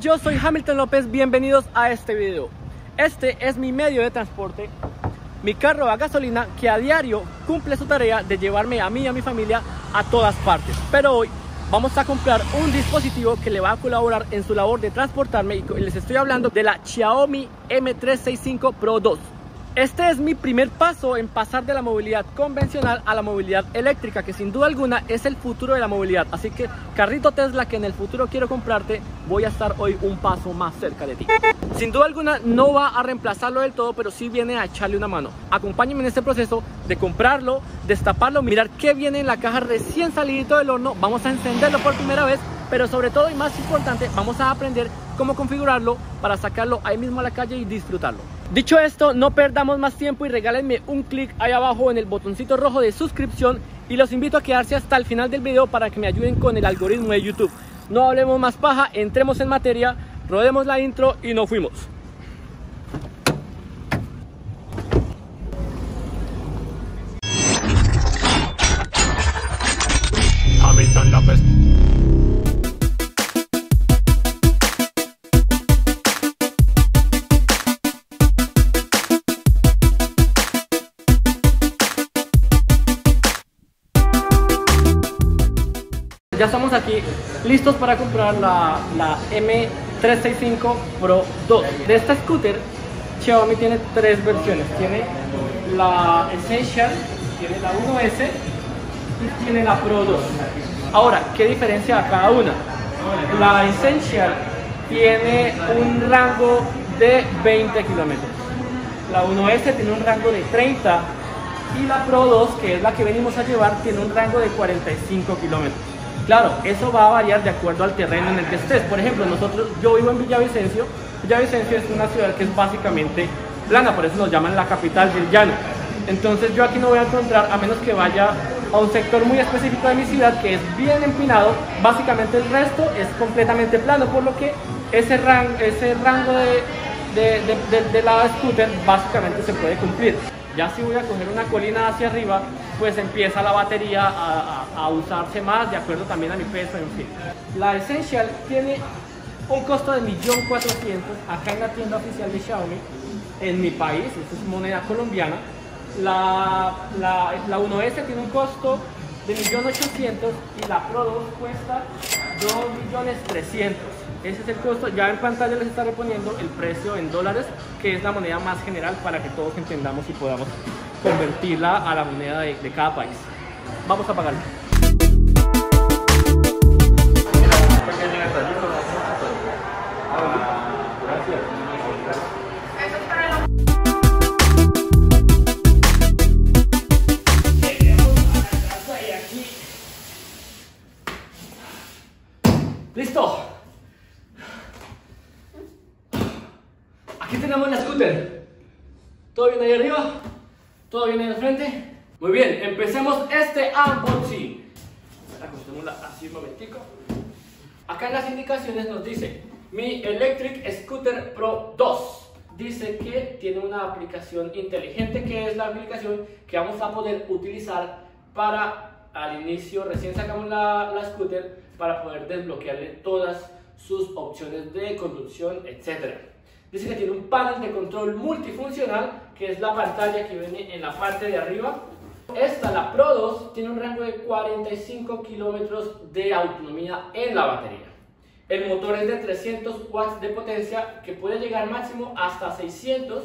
Yo soy Hamilton López, bienvenidos a este video. Este es mi medio de transporte, mi carro a gasolina que a diario cumple su tarea de llevarme a mí y a mi familia a todas partes. Pero hoy vamos a comprar un dispositivo que le va a colaborar en su labor de transportarme y les estoy hablando de la Xiaomi M365 Pro 2. Este es mi primer paso en pasar de la movilidad convencional a la movilidad eléctrica, que sin duda alguna es el futuro de la movilidad. Así que, carrito Tesla que en el futuro quiero comprarte, voy a estar hoy un paso más cerca de ti. Sin duda alguna no va a reemplazarlo del todo, pero sí viene a echarle una mano. Acompáñenme en este proceso de comprarlo, destaparlo, mirar qué viene en la caja recién salido del horno. Vamos a encenderlo por primera vez, pero sobre todo y más importante, vamos a aprender cómo configurarlo para sacarlo ahí mismo a la calle y disfrutarlo. Dicho esto, no perdamos más tiempo y regálenme un clic ahí abajo en el botoncito rojo de suscripción y los invito a quedarse hasta el final del video para que me ayuden con el algoritmo de YouTube. No hablemos más paja, entremos en materia, rodemos la intro y nos fuimos. Ya estamos aquí listos para comprar la, la M365 Pro 2. De esta scooter, Xiaomi tiene tres versiones. Tiene la Essential, tiene la 1S y tiene la Pro 2. Ahora, ¿qué diferencia a cada una? La Essential tiene un rango de 20 kilómetros. La 1S tiene un rango de 30 y la Pro 2, que es la que venimos a llevar, tiene un rango de 45 kilómetros. Claro, eso va a variar de acuerdo al terreno en el que estés. Por ejemplo, nosotros, yo vivo en Villavicencio. Villavicencio es una ciudad que es básicamente plana, por eso nos llaman la capital del llano. Entonces yo aquí no voy a encontrar, a menos que vaya a un sector muy específico de mi ciudad que es bien empinado, básicamente el resto es completamente plano, por lo que ese, rango, ese rango de, de, de la scooter básicamente se puede cumplir. Ya si voy a coger una colina hacia arriba, pues empieza la batería a, usarse más de acuerdo también a mi peso, en fin. La Essential tiene un costo de 1.400.000 acá en la tienda oficial de Xiaomi, en mi país, esto es moneda colombiana. La, la, la 1S tiene un costo de 1.800.000 y la Pro 2 cuesta 2.300.000. Ese es el costo. Ya en pantalla les está reponiendo el precio en dólares, que es la moneda más general para que todos entendamos y podamos convertirla a la moneda de, cada país. Vamos a pagarla. ¡Listo! Aquí tenemos la scooter. ¿Todo bien ahí arriba? ¿Todo bien ahí frente? Muy bien, empecemos este unboxing. Acostémosla así un momentico. Acá en las indicaciones nos dice Mi Electric Scooter Pro 2. Dice que tiene una aplicación inteligente que es la aplicación que vamos a poder utilizar para al inicio, recién sacamos la, la scooter, para poder desbloquearle todas sus opciones de conducción, etcétera. Dice que tiene un panel de control multifuncional, que es la pantalla que viene en la parte de arriba. Esta, la Pro 2, tiene un rango de 45 kilómetros de autonomía en la batería. El motor es de 300 watts de potencia, que puede llegar máximo hasta 600,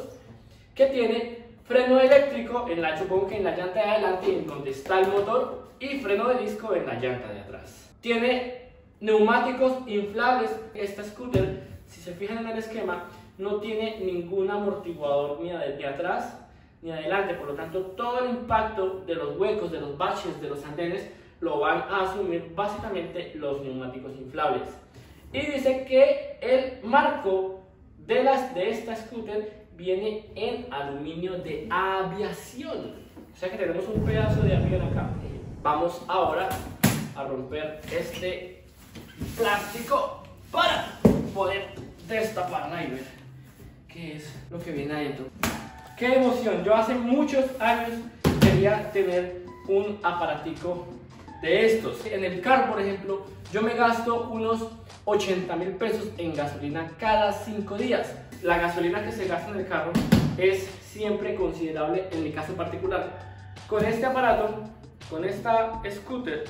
que tiene freno eléctrico en la, supongo que en la llanta de adelante, en donde está el motor, y freno de disco en la llanta de atrás. Tiene neumáticos inflables. Esta scooter, si se fijan en el esquema, no tiene ningún amortiguador ni de atrás ni adelante, por lo tanto todo el impacto de los huecos, de los baches, de los andenes lo van a asumir básicamente los neumáticos inflables. Y dice que el marco de, las, de esta scooter viene en aluminio de aviación. O sea que tenemos un pedazo de avión acá. Vamos ahora a romper este plástico para poder destaparla y ver qué es lo que viene adentro. ¡Qué emoción! Yo hace muchos años quería tener un aparatico de estos. En el carro, por ejemplo, yo me gasto unos 80 mil pesos en gasolina cada 5 días. La gasolina que se gasta en el carro es siempre considerable en mi caso particular. Con este aparato, con esta scooter,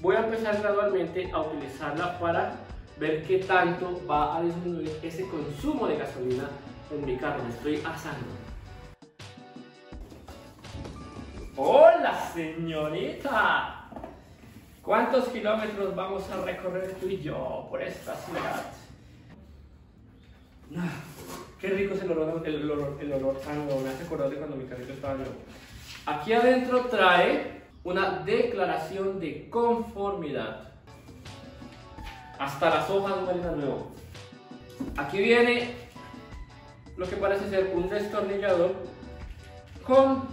voy a empezar gradualmente a utilizarla para ver qué tanto va a disminuir ese consumo de gasolina en mi carro. Me estoy asando. Hola señorita. ¿Cuántos kilómetros vamos a recorrer tú y yo por esta ciudad? Qué rico es el olor, el olor, el olor tan Me hace acordar de cuando mi carrito estaba nuevo. Aquí adentro trae una declaración de conformidad. Hasta las hojas huelen nuevo. Aquí viene lo que parece ser un destornillador con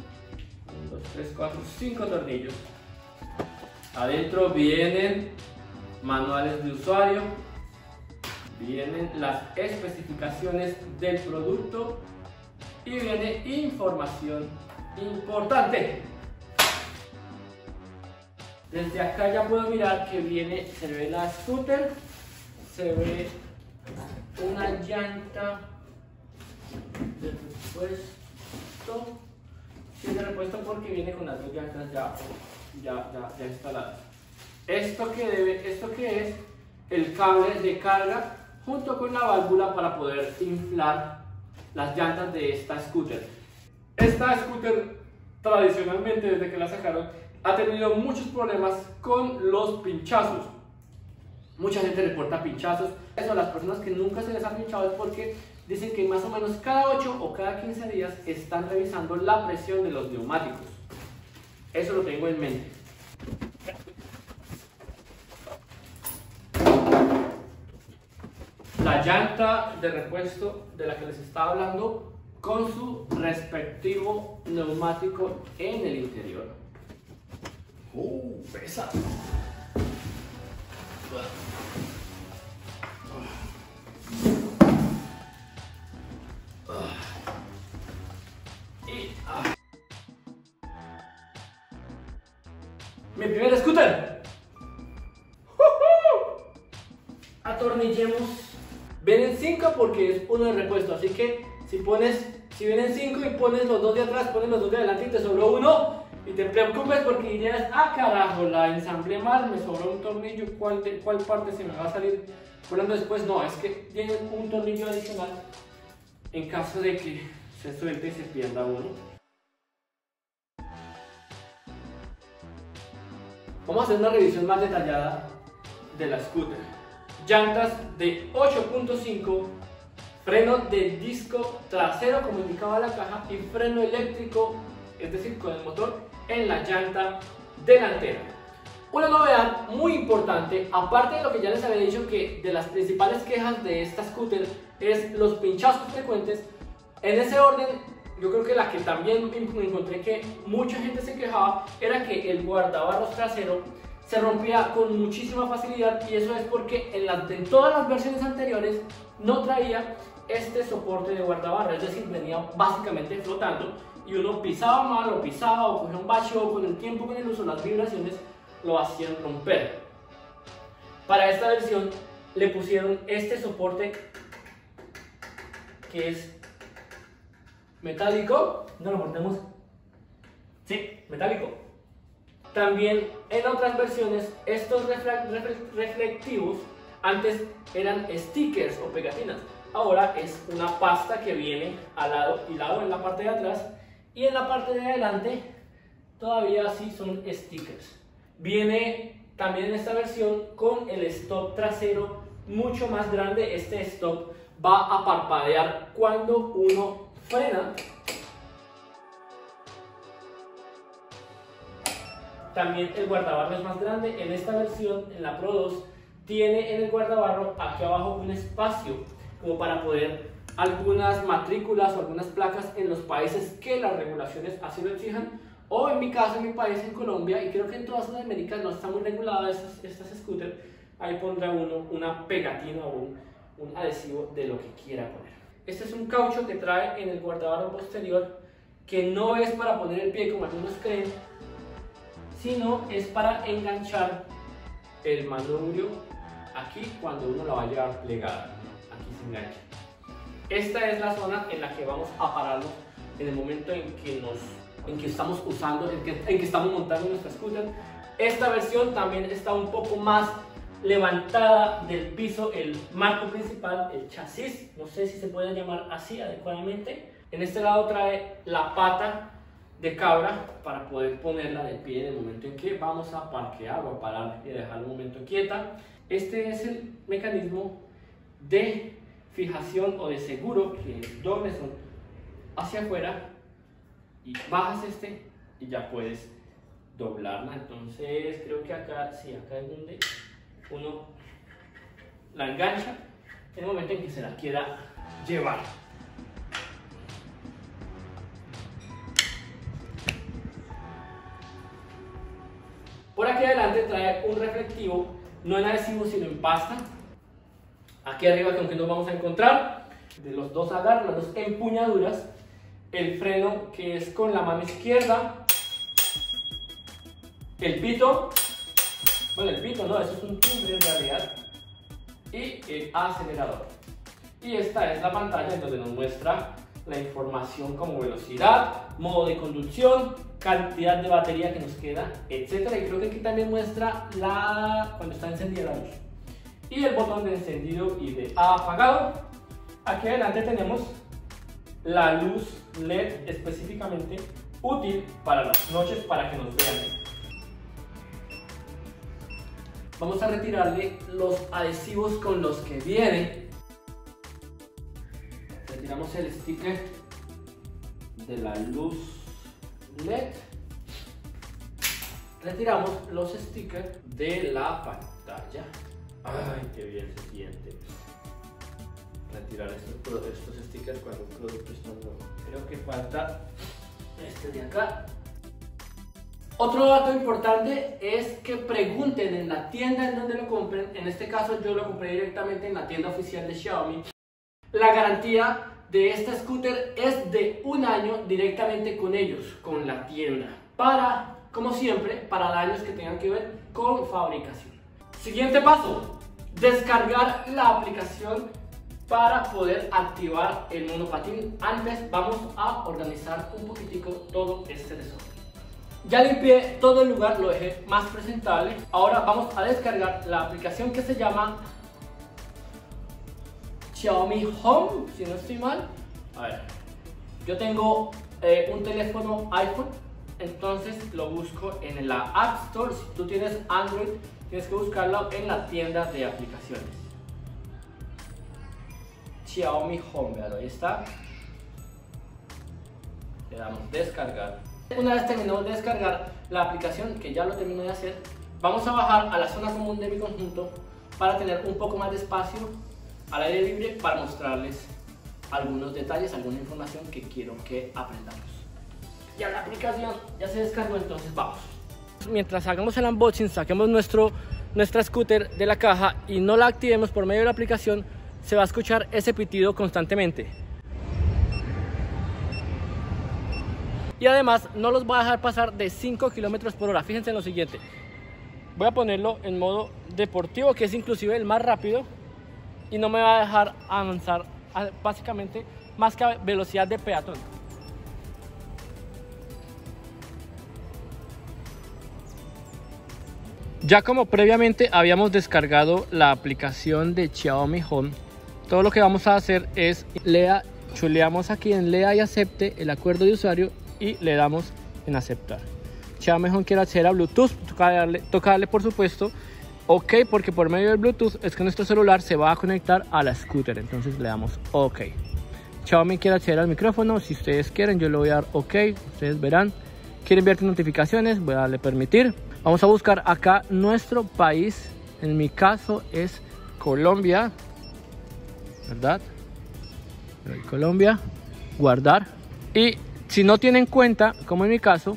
2, 3, 4, 5 tornillos. Adentro vienen manuales de usuario, vienen las especificaciones del producto y viene información importante. Desde acá ya puedo mirar que viene, se ve la scooter, se ve una llanta de repuesto, sí, de repuesto porque viene con las dos llantas ya, ya, ya, instaladas. Esto que, debe, esto que es el cable de carga junto con la válvula para poder inflar las llantas de esta scooter. Esta scooter tradicionalmente desde que la sacaron ha tenido muchos problemas con los pinchazos. Mucha gente reporta pinchazos. Eso, las personas que nunca se les ha pinchado es porque dicen que más o menos cada 8 o cada 15 días están revisando la presión de los neumáticos. Eso lo tengo en mente. La llanta de repuesto de la que les estaba hablando con su respectivo neumático en el interior. Uh, pesa. Mi primer scooter. Atornillemos. Vienen 5 porque es uno de repuesto, así que si pones, si vienen 5 y pones los dos de atrás, pones los dos de adelante y te sobró uno, y te preocupes porque dirías, ah carajo, la ensamblé mal, me sobró un tornillo, ¿cuál, de, cuál parte se me va a salir volando después? No, es que tiene un tornillo adicional en caso de que se suelte y se pierda uno. Vamos a hacer una revisión más detallada de la scooter. Llantas de 8.5, freno de disco trasero como indicaba la caja y freno eléctrico, es decir, con el motor en la llanta delantera. Una novedad muy importante, aparte de lo que ya les había dicho que de las principales quejas de esta scooter es los pinchazos frecuentes, en ese orden yo creo que la que también me encontré que mucha gente se quejaba era que el guardabarros trasero se rompía con muchísima facilidad y eso es porque en, las, en todas las versiones anteriores no traía este soporte de guardabarros, es decir, venía básicamente flotando y uno pisaba mal o pisaba o cogía un bache o con el tiempo, con el uso, las vibraciones lo hacían romper. Para esta versión le pusieron este soporte que es metálico. No lo ponemos. Sí, metálico. También en otras versiones estos reflectivos antes eran stickers o pegatinas. Ahora es una pasta que viene al lado y lado en la parte de atrás y en la parte de adelante todavía sí son stickers. Viene también esta versión con el stop trasero mucho más grande. Este stop va a parpadear cuando uno frena. También el guardabarro es más grande. En esta versión, en la Pro 2, tiene en el guardabarro aquí abajo un espacio como para poder algunas matrículas o algunas placas en los países que las regulaciones así lo exijan, o en mi caso, en mi país, en Colombia, y creo que en toda Sudamérica no está muy regulada estas, estas scooters, ahí pondrá uno una pegatina o un, un adhesivo de lo que quiera poner. Este es un caucho que trae en el guardabarro posterior, que no es para poner el pie como algunos creen, sino es para enganchar el manubrio aquí cuando uno la va a llevar plegada. Aquí se engancha. Esta es la zona en la que vamos a pararnos en el momento en que, nos, en que estamos usando, en que, en que estamos montando nuestra scooter. Esta versión también está un poco más levantada del piso el marco principal, el chasis, no sé si se puede llamar así adecuadamente. En este lado trae la pata de cabra para poder ponerla de pie en el momento en que vamos a parquear o a parar y dejar un momento quieta. Este es el mecanismo de fijación o de seguro que dobles son hacia afuera y bajas este y ya puedes doblarla. Entonces creo que acá, sí, acá es donde uno la engancha en el momento en que se la quiera llevar. Por aquí adelante trae un reflectivo, no en adhesivo sino en pasta. Aquí arriba con que nos vamos a encontrar de los dos agarros, las dos empuñaduras, el freno que es con la mano izquierda, el pito, bueno el pito no, eso es un timbre en realidad, y el acelerador. Y esta es la pantalla en donde nos muestra la información como velocidad, modo de conducción, cantidad de batería que nos queda, etcétera. Y creo que aquí también muestra la cuando está encendida la luz. Y el botón de encendido y de apagado. Aquí adelante tenemos la luz LED específicamente útil para las noches para que nos vean. Vamos a retirarle los adhesivos con los que viene. Retiramos el sticker de la luz LED. Retiramos los stickers de la pantalla. Ay, qué bien se siente. Retirar estos, estos stickers cuando un producto está nuevo. Creo que falta este de acá. Otro dato importante es que pregunten en la tienda en donde lo compren. En este caso yo lo compré directamente en la tienda oficial de Xiaomi. La garantía de este scooter es de un año directamente con ellos, con la tienda. Para, como siempre, para daños que tengan que ver con fabricación. Siguiente paso, descargar la aplicación para poder activar el monopatín. Antes vamos a organizar un poquitico todo este desorden. Ya limpié todo el lugar, lo dejé más presentable. Ahora vamos a descargar la aplicación que se llama Xiaomi Home, si no estoy mal. A ver, yo tengo eh, un teléfono iPhone, entonces lo busco en la App Store. Si tú tienes Android, tienes que buscarlo en la tienda de aplicaciones. Xiaomi Home, ahí está. Le damos descargar. Una vez terminamos de descargar la aplicación, que ya lo termino de hacer, vamos a bajar a la zona común de mi conjunto para tener un poco más de espacio al aire libre para mostrarles algunos detalles, alguna información que quiero que aprendamos. Ya la aplicación ya se descargó, entonces vamos. Mientras hagamos el unboxing, saquemos nuestro, nuestra scooter de la caja y no la activemos por medio de la aplicación, se va a escuchar ese pitido constantemente. y además no los voy a dejar pasar de 5 kilómetros por hora. Fíjense en lo siguiente. Voy a ponerlo en modo deportivo, que es inclusive el más rápido, y no me va a dejar avanzar básicamente más que a velocidad de peatón. Ya como previamente habíamos descargado la aplicación de Xiaomi Home, todo lo que vamos a hacer es lea, chuleamos aquí en lea y acepte el acuerdo de usuario y le damos en aceptar. Xiaomi Home quiere acceder a Bluetooth, toca darle, por supuesto OK porque por medio del Bluetooth es que nuestro celular se va a conectar a la scooter, entonces le damos OK. Xiaomi quiere acceder al micrófono, si ustedes quieren yo le voy a dar OK, ustedes verán. Quieren ver notificaciones, voy a darle permitir. Vamos a buscar acá nuestro país, en mi caso es Colombia, ¿verdad? Colombia, guardar y si no tienen cuenta, como en mi caso,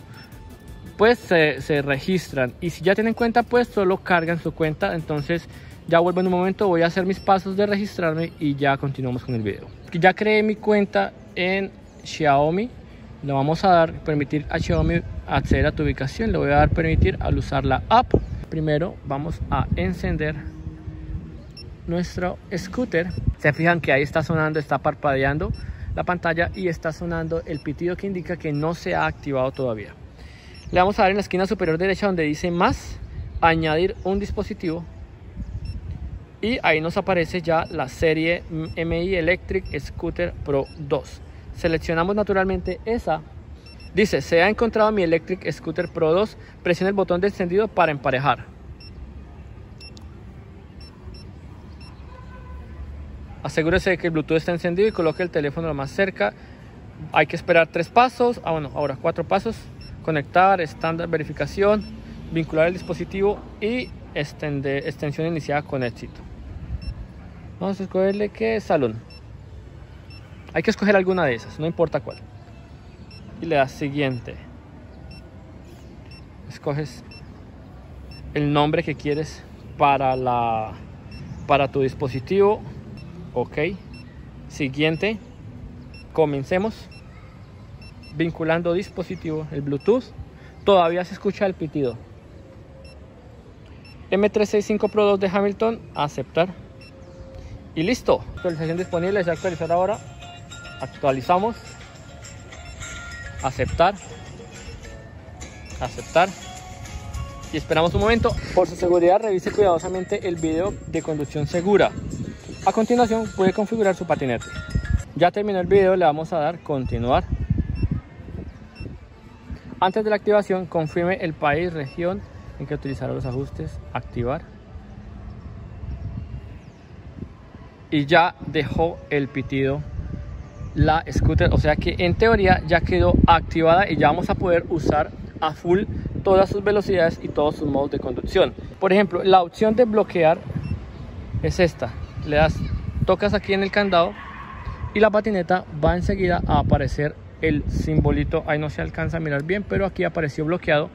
pues se, registran. Y si ya tienen cuenta, pues solo cargan su cuenta. Entonces ya vuelvo en un momento, voy a hacer mis pasos de registrarme y ya continuamos con el video. Ya creé mi cuenta en Xiaomi. Le vamos a dar, permitir a Xiaomi acceder a tu ubicación. Le voy a dar permitir al usar la app. Primero vamos a encender nuestro scooter. Se fijan que ahí está sonando, está parpadeando la pantalla y está sonando el pitido que indica que no se ha activado todavía. Le vamos a dar en la esquina superior derecha donde dice más, añadir un dispositivo y ahí nos aparece ya la serie MI Electric Scooter Pro 2. Seleccionamos naturalmente esa. Dice, se ha encontrado mi Electric Scooter Pro 2. Presiona el botón de encendido para emparejar. Asegúrese de que el Bluetooth está encendido y coloque el teléfono lo más cerca. Hay que esperar tres pasos. Ah, bueno, ahora cuatro pasos. Conectar, estándar, verificación, vincular el dispositivo y extender, extensión iniciada con éxito. Vamos a escogerle que salón. Hay que escoger alguna de esas, no importa cuál. Y le das siguiente. Escoges el nombre que quieres para la para tu dispositivo. Ok. Siguiente. Comencemos. Vinculando dispositivo, el Bluetooth. Todavía se escucha el pitido. M365 Pro 2 de Hamilton. Aceptar. Y listo. Actualización disponible. Se actualizar ahora. Actualizamos. Aceptar. Aceptar. Y esperamos un momento. Por su seguridad, revise cuidadosamente el video de conducción segura. A continuación, puede configurar su patinete. Ya terminó el video, le vamos a dar continuar. Antes de la activación, confirme el país, región en que utilizará los ajustes, activar. y ya dejó el pitido la scooter o sea que en teoría ya quedó activada y ya vamos a poder usar a full todas sus velocidades y todos sus modos de conducción. Por ejemplo la opción de bloquear es esta. Le das tocas aquí en el candado y la patineta va enseguida a aparecer el simbolito. Ahí no se alcanza a mirar bien pero aquí apareció bloqueado.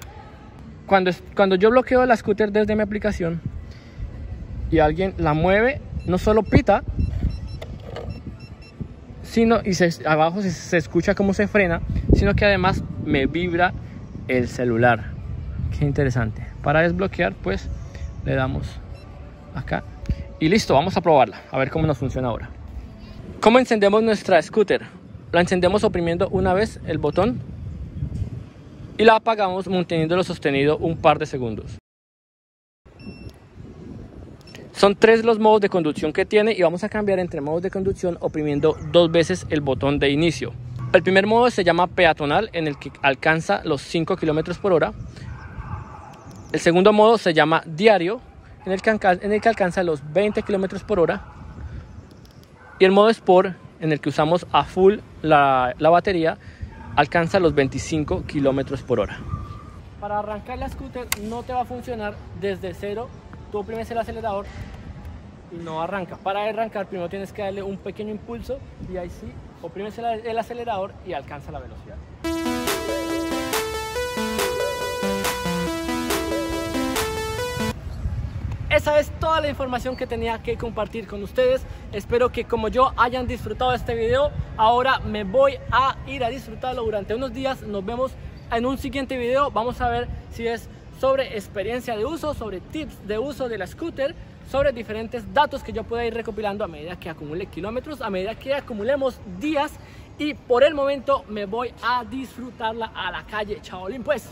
Cuando, cuando yo bloqueo la scooter desde mi aplicación y alguien la mueve no solo pita, sino y abajo se, escucha cómo se frena, sino que además me vibra el celular. Qué interesante. Para desbloquear, pues le damos acá y listo, vamos a probarla, a ver cómo nos funciona ahora. ¿Cómo encendemos nuestra scooter? La encendemos oprimiendo una vez el botón y la apagamos manteniéndolo sostenido un par de segundos. Son tres los modos de conducción que tiene y vamos a cambiar entre modos de conducción oprimiendo dos veces el botón de inicio. El primer modo se llama peatonal en el que alcanza los 5 km por hora. El segundo modo se llama diario en el que, alcanza los 20 km por hora. Y el modo sport en el que usamos a full la, la batería alcanza los 25 km por hora. Para arrancar la scooter no te va a funcionar desde cero tú oprimes el acelerador y no arranca. Para arrancar primero tienes que darle un pequeño impulso y ahí sí, oprimes el, acelerador y alcanza la velocidad. Esa es toda la información que tenía que compartir con ustedes. Espero que como yo hayan disfrutado este video. Ahora me voy a ir a disfrutarlo durante unos días. Nos vemos en un siguiente video. Vamos a ver si es sobre experiencia de uso, sobre tips de uso de la scooter, sobre diferentes datos que yo pueda ir recopilando a medida que acumule kilómetros, a medida que acumulemos días. Y por el momento me voy a disfrutarla a la calle. Chaolín pues.